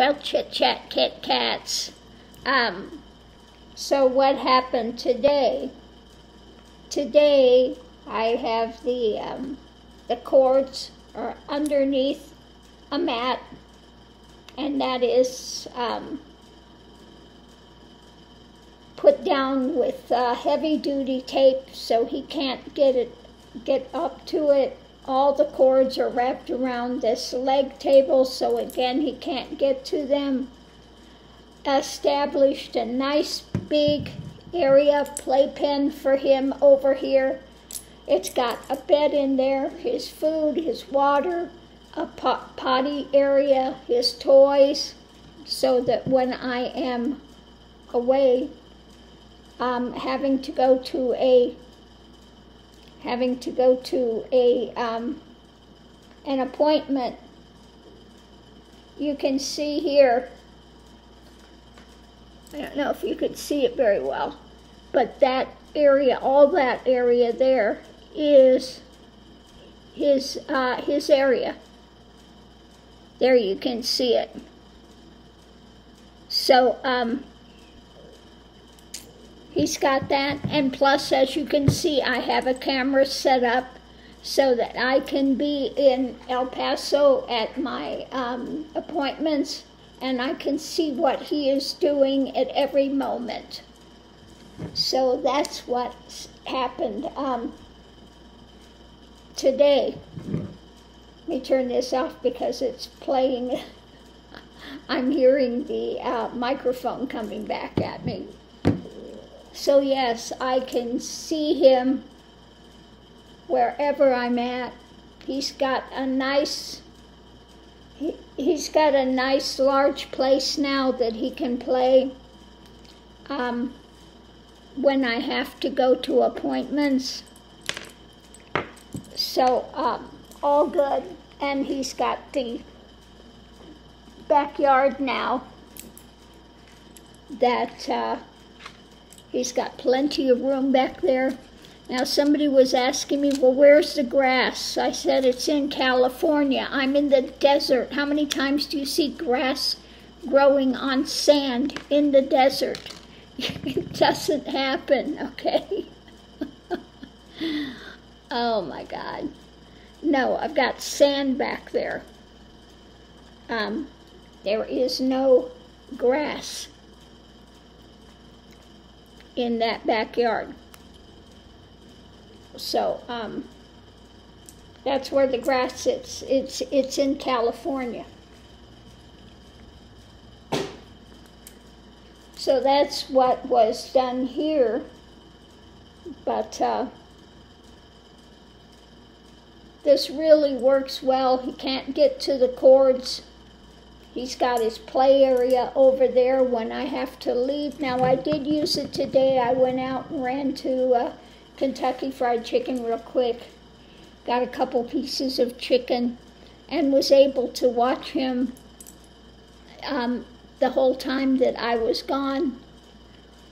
Well, chit chat, Kit Kats. Um, so what happened today? Today I have the um, the cords are underneath a mat, and that is um, put down with uh, heavy duty tape so he can't get it get up to it. All the cords are wrapped around this leg table so again he can't get to them. Established a nice big area playpen for him over here. It's got a bed in there, his food, his water, a potty area, his toys, so that when I am away, um, having to go to a having to go to a um, an appointment. You can see here. I don't know if you could see it very well, but that area, all that area there, is his uh, his area. There you can see it. So um, He's got that. And plus, as you can see, I have a camera set up so that I can be in El Paso at my um, appointments and I can see what he is doing at every moment. So that's what happened um, today. Let me turn this off because it's playing. I'm hearing the uh, microphone coming back at me. So, yes, I can see him wherever I'm at. He's got a nice he, he's got a nice large place now that he can play um, when I have to go to appointments. So, um, all good. And he's got the backyard now that uh, He's got plenty of room back there. Now, somebody was asking me, well, where's the grass? I said, it's in California. I'm in the desert. How many times do you see grass growing on sand in the desert? it doesn't happen, okay? oh my God. No, I've got sand back there. Um, there is no grass in that backyard. So um, that's where the grass sits. It's it's in California. So that's what was done here, but uh, this really works well. He can't get to the cords He's got his play area over there when I have to leave. Now, I did use it today. I went out and ran to uh, Kentucky Fried Chicken real quick, got a couple pieces of chicken, and was able to watch him um, the whole time that I was gone.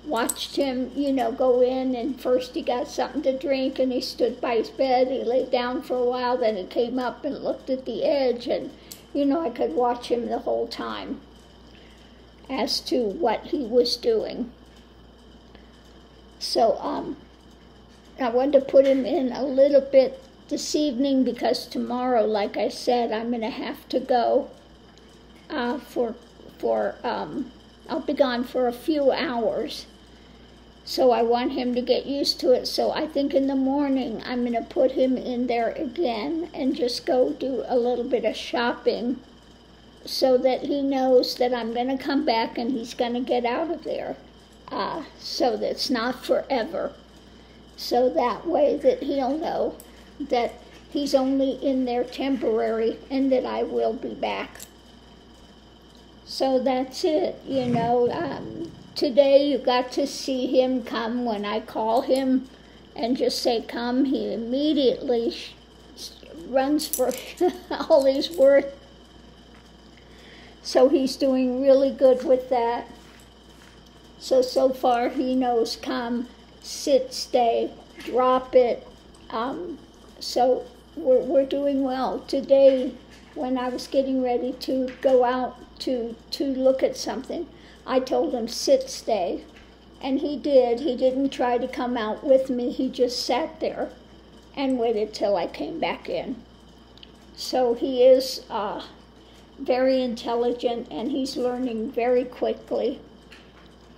Watched him, you know, go in, and first he got something to drink, and he stood by his bed. He lay down for a while, then he came up and looked at the edge, and you know, I could watch him the whole time as to what he was doing. So um, I wanted to put him in a little bit this evening because tomorrow, like I said, I'm going to have to go uh, for for um, I'll be gone for a few hours. So I want him to get used to it. So I think in the morning I'm going to put him in there again and just go do a little bit of shopping so that he knows that I'm going to come back and he's going to get out of there. Uh, so that's not forever. So that way that he'll know that he's only in there temporary and that I will be back. So that's it, you know. Um, Today you got to see him come when I call him and just say come. He immediately runs for all he's worth. So he's doing really good with that. So, so far he knows come, sit, stay, drop it. Um, so we're, we're doing well. Today when I was getting ready to go out to to look at something, I told him sit stay, and he did. He didn't try to come out with me. He just sat there and waited till I came back in. So he is uh, very intelligent and he's learning very quickly,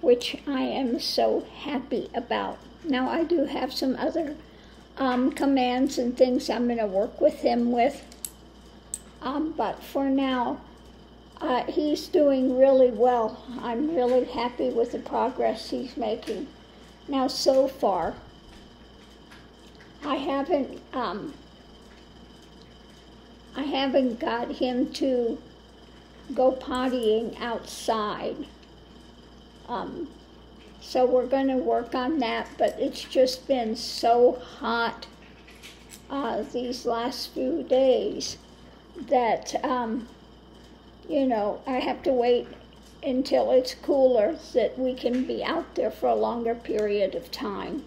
which I am so happy about. Now, I do have some other um, commands and things I'm going to work with him with, um, but for now, uh, he's doing really well. I'm really happy with the progress he's making. Now, so far, I haven't um, I haven't got him to go pottying outside. Um, so we're going to work on that, but it's just been so hot uh, these last few days that, um, you know, I have to wait until it's cooler that we can be out there for a longer period of time.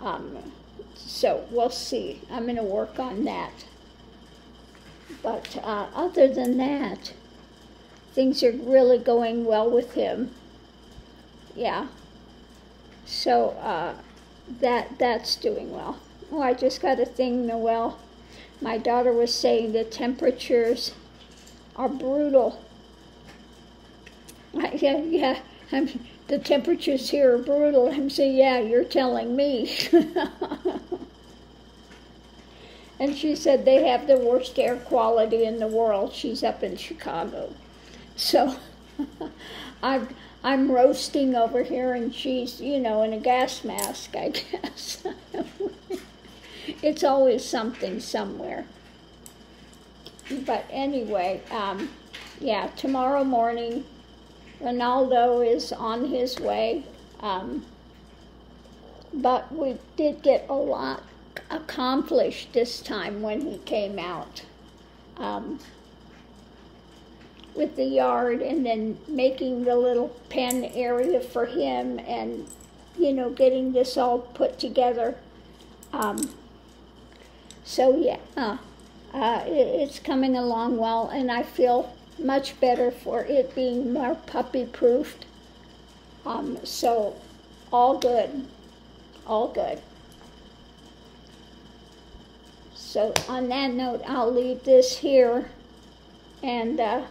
Um, so we'll see. I'm going to work on that. But uh, other than that, things are really going well with him. Yeah. So uh, that that's doing well. Oh, I just got a thing, Noel. My daughter was saying the temperatures are brutal. I, yeah, yeah. I'm, the temperatures here are brutal. I'm saying, yeah, you're telling me. and she said they have the worst air quality in the world. She's up in Chicago. So I'm, I'm roasting over here, and she's, you know, in a gas mask, I guess. it's always something somewhere. But anyway, um, yeah, tomorrow morning, Ronaldo is on his way. Um, but we did get a lot accomplished this time when he came out um, with the yard and then making the little pen area for him and, you know, getting this all put together. Um, so, yeah, uh, uh, it, it's coming along well, and I feel much better for it being more puppy proofed. Um, so, all good, all good. So on that note, I'll leave this here and, uh,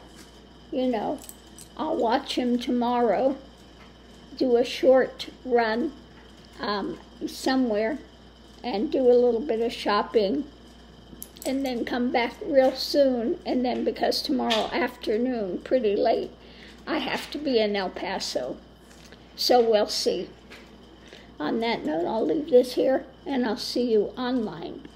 you know, I'll watch him tomorrow, do a short run um, somewhere and do a little bit of shopping and then come back real soon. And then because tomorrow afternoon, pretty late, I have to be in El Paso. So we'll see. On that note, I'll leave this here and I'll see you online.